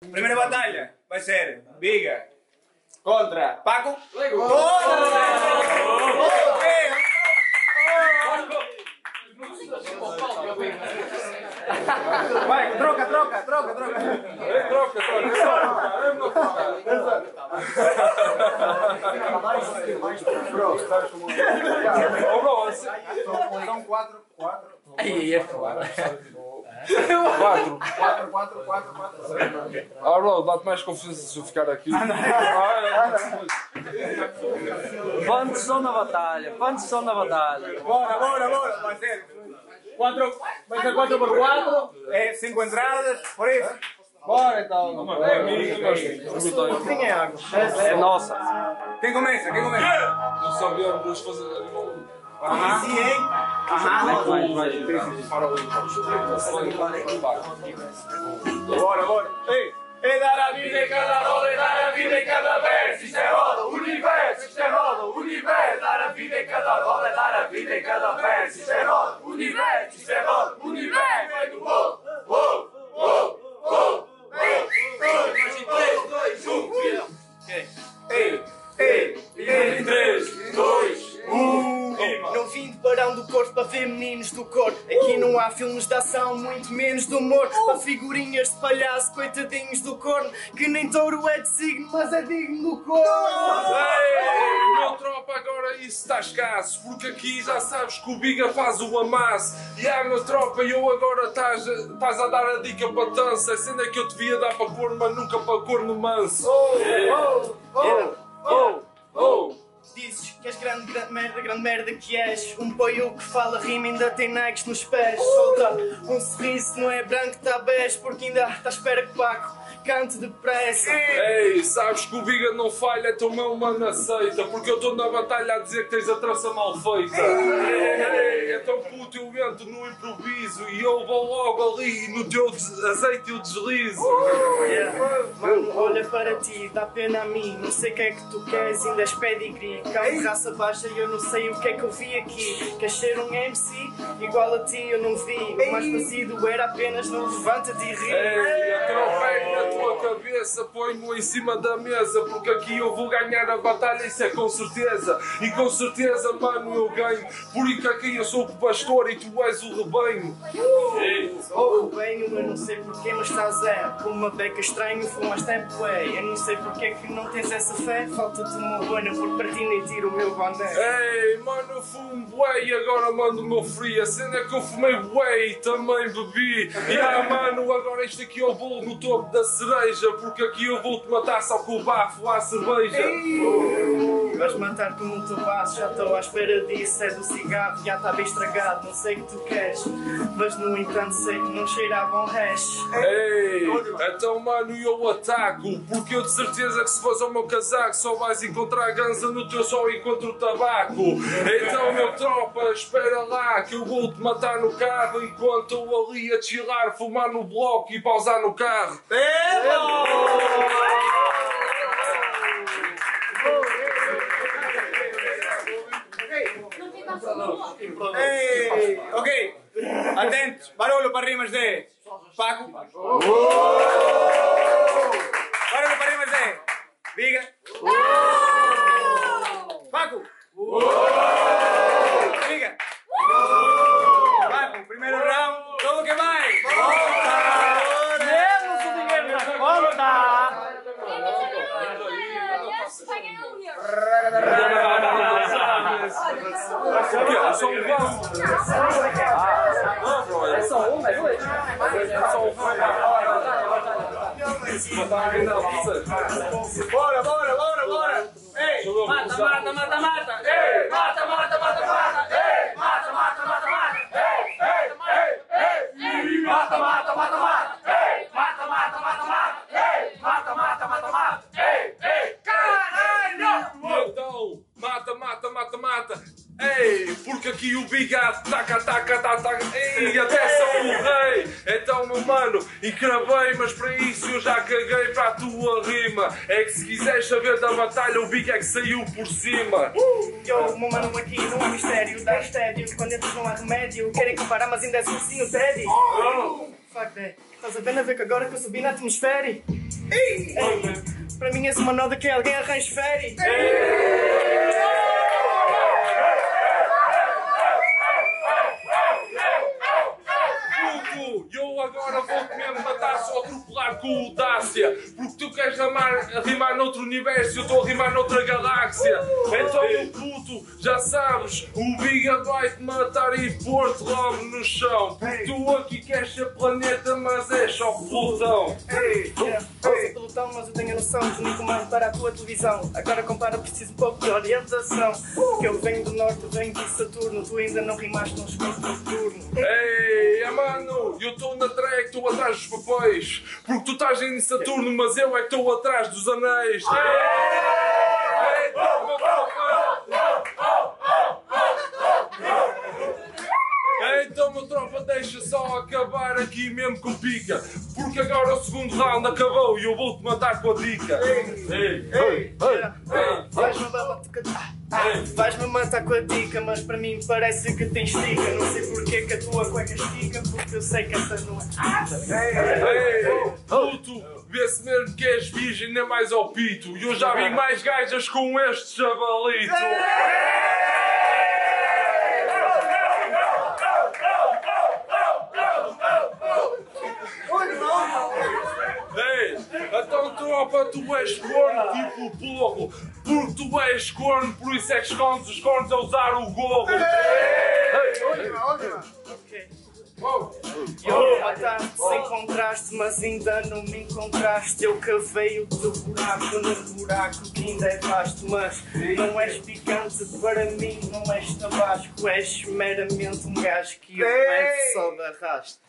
Primeira batalha vai ser Biga contra Paco. Vai, troca, troca, troca, troca. Troca, troca. São quatro, quatro. Aí, é foda. Quatro. Quatro, quatro, quatro, quatro. Ah, bro, dá-te mais confiança se eu ficar aqui. Quantos são na batalha? Quantos são na batalha? Bora, bora, bora. Vai ser 4 vai ser 4 por 4 é 5 entradas, por isso. Bora então. Quem é água? É nossa. Quem começa? Quem começa? Não sabíamos fazer. Aham. Sim, hein? Vai, vai, Bora, bora. Ei. E dar a vida em cada e dar a vida em cada verso. Isto é cor. Aqui não há filmes de ação, muito menos de humor. Para figurinhas de palhaço, coitadinhos do corno. Que nem touro é de signo, mas é digno do corno. Ei, meu tropa, agora isso está escasso, porque aqui já sabes que o Biga faz o amasso. E ah, meu tropa, eu agora estás a- estás a dar a dica para dança, sendo é que eu devia dar para corno, mas nunca para corno manso. Oh! Oh! Dizes que és grande, grande merda, grande merda que és. Um poio que fala rima ainda tem nags nos pés. Solta um sorriso, não é branco, está bege, porque ainda está à espera que Paco cante depressa. Ei, sabes que o Biga não falha, então meu mano aceita, porque eu estou na batalha a dizer que tens a trança mal feita. Ei, então puto, eu entro no improviso e eu vou logo ali no teu azeite eu deslizo. Mano, olha para ti, dá pena a mim. Não sei o que é que tu queres, ainda és pedigree. De raça baixa e eu não sei o que é que eu vi aqui. Queres ser um MC? Igual a ti eu não vi. O mais parecido era apenas não levanta-te e ri. Ei, então cabeça, põe-mo em cima da mesa, porque aqui eu vou ganhar a batalha, isso é com certeza. E com certeza, mano, eu ganho, porque aqui eu sou o pastor e tu és o rebanho. Oh, bem, eu não sei porquê, mas estás é Com uma beca estranho, fumas tempo é Eu não sei porque é que não tens essa fé Falta-te uma buena, por para ti nem tiro o meu boné Ei, mano, eu fumo bué e agora mando o meu free. A cena é que eu fumei bué e também bebi. E ah, mano, agora isto aqui é o bolo no topo da cereja, porque aqui eu vou-te matar só com o bafo à cerveja. Vais matar como um topaço, já estou à espera disso É do cigarro, já está bem estragado Não sei o que tu queres, mas no entanto sei que não cheira a bom hash. Ei, então mano eu ataco Porque eu de certeza que se fores ao meu casaco Só vais encontrar ganza no teu só encontro tabaco. Então meu tropa, espera lá Que eu vou-te matar no carro Enquanto eu ali a chilar Fumar no bloco e pausar no carro Ei, ok, atentos, barulho para rimas de Paco. Oh. Bora, bora, bora, bora. Ei, Mata, mata, mata, mata! Ei, mata, mata, mata, mata! Ei, mata, mata, mata, mata! Ei, ei, ei, ei! Mata, mata, mata, mata! Ei, mata, mata, mata, mata! Ei, mata, mata, mata, mata! Ei, ei, caralho! Então, mata, mata, mata, mata. Ei, porque aqui o biga taca, taca, taca, taca. Ei, até sou o rei. Então, meu mano, encravei, mas para isso eu já caguei para a tua rima. É que se quiseres saber da batalha, o biga é que saiu por cima. Yo, meu mano, aqui não há mistério, dá estédio. Quando entras não há remédio. Querem comparar, mas ainda é assim o Teddy. Fuck that. Estás a ver a ver que agora que eu subi na atmosfera? Ei, Para mim és uma nota que alguém arranje férias. Puto, eu agora vou-te mesmo matar só atropelar com audácia! Porque tu queres rimar, rimar noutro universo? E eu estou a rimar noutra galáxia! Então meu puto, já sabes, o Biga vai-te matar e pôr-te logo no chão. Porque tu aqui queres ser planeta mas és só Plutão. Força pelotão, mas eu tenho a noção de me comando para a tua televisão. Agora compara, preciso um pouco de orientação. Porque eu venho do norte, venho de Saturno. Tu ainda não rimaste nos cursos do turno. Ei, mano, eu estou na track, estou atrás dos papéis Porque tu estás em Saturno mas eu é que estou atrás dos anéis Ei, então, meu tropa Então, meu tropa, deixa só acabar aqui mesmo com pica Porque agora o segundo round acabou e eu vou-te matar com a dica Ei, ei, Yeah. Vais-me matar- Ah, Vais-me matar com a dica, mas para mim parece que tens dica. Não sei porque que a tua cueca estica, porque eu sei que esta não é. Ei, puto, vê-se mesmo que és virgem, nem mais ao pito. E eu já vi mais gajas com este jabalito. Ei, então tropa, tu és corno tipo porro. Porque tu és corno, por isso é que escondes os cornos a usar o gorro. Ok. Eu vou matar-te sem contraste, mas ainda não me encontraste. Eu cavei o teu buraco num buraco que ainda é vasto, mas não és picante para mim, não és tabasco, és meramente um gajo que eu levo só de arrasto.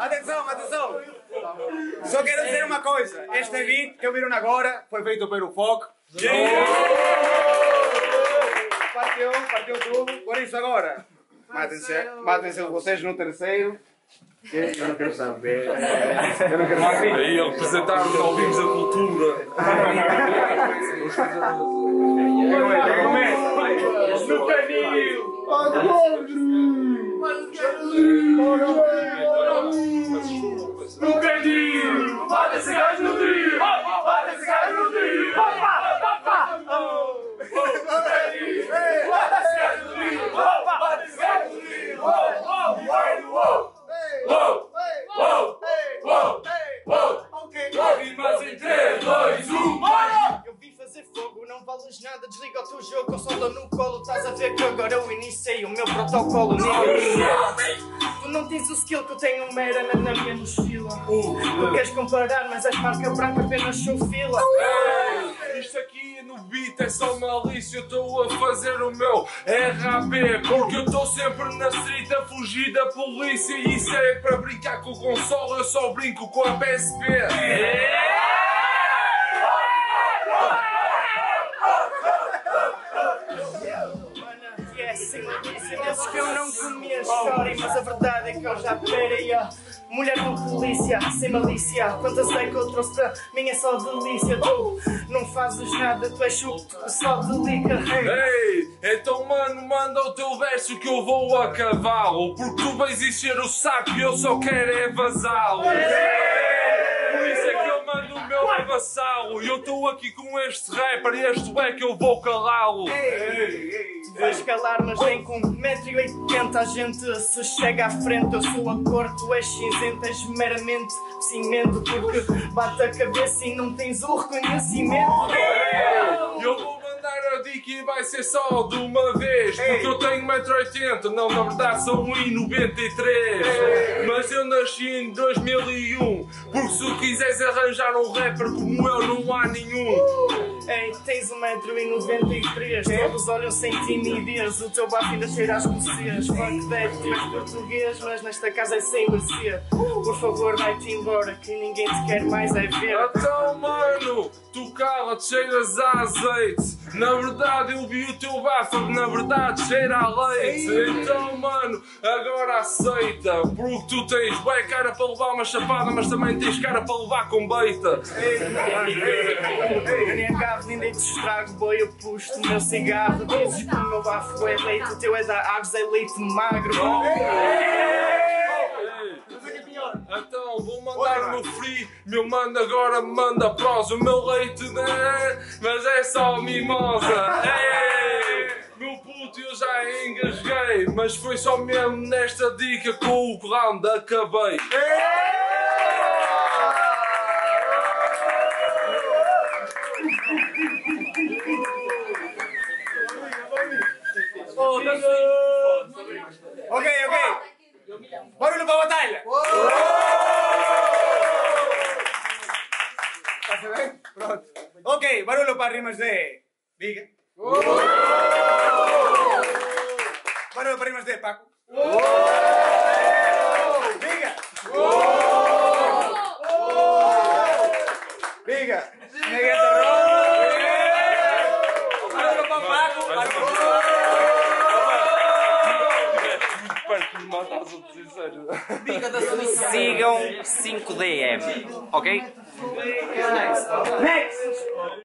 Atenção, atenção! Só quero dizer uma coisa: este beat que ouviram agora foi feito pelo Foco. Partiu, partiu tudo. Por isso, agora, matem-se matem vocês no terceiro. Eu não quero saber. Eu não quero saber. Aí, a representar os ouvintes da cultura. No canil! No canil! Esse gajo no trio! Agora eu iniciei o meu protocolo, nigga. Tu não tens o skill que eu tenho mera na, na minha mochila. Tu queres comparar, mas és marca branca, apenas sou fila. Isto aqui no beat é só malícia, eu estou a fazer o meu RAP Porque eu estou sempre na street a fugir da polícia E isso é para brincar com o console, eu só brinco com a PSP Mana, história, mas a verdade é que eu já perei. Mulher com polícia, sem malícia, quantas é que eu trouxe para mim é só delícia. Tu não fazes nada, tu és chuto, só delica. Hey. Ei, então mano, manda o teu verso que eu vou a cavalo Porque tu vais encher o saco e eu só quero é vazá-lo Por mando o meu avassalo E eu estou aqui com este rapper e este é que eu vou calá-lo Vais calar, mas nem com 1,80m a gente se chega à frente. Eu sou a cor, tu és cinzento, és meramente cimento. Porque bate a cabeça e não tens o reconhecimento. Eu vou mandar a dica e vai ser só de uma vez Porque eu tenho 1,80m, não, na verdade sou 1,93m Mas eu nasci em 2001 Porque se tu quiseres arranjar um rapper como eu não há nenhum Ei, tens 1,93m, todos olham sem timidez, o teu bafo ainda cheira às escocês. Fuck that, tu és português, mas nesta casa é sem merecer. Por favor, vai-te embora, que ninguém te quer mais é ver. Então, mano, tu cala-te, cheiras a azeite. Na verdade, eu vi o teu bafo, na verdade, cheira a leite. Então, mano, agora aceita. Porque tu tens bem cara para levar uma chapada, mas também tens cara para levar com beita. Eu nem acabo, nem deito estrago, boy, eu puxo o meu cigarro. Dizes que o meu bafo é leite, o teu é da Aves, é leite magro. Então vou mandar no free, meu mano agora manda prosa. O meu leite né? mas é só mimosa. Ei, meu puto, eu já engasguei, mas foi só mesmo nesta dica que o round acabei. Ok, ok. Barulho para? Pronto. Ok, barulho para rimas de Viga. Barulho para rimas de Paco. 5DM, ok?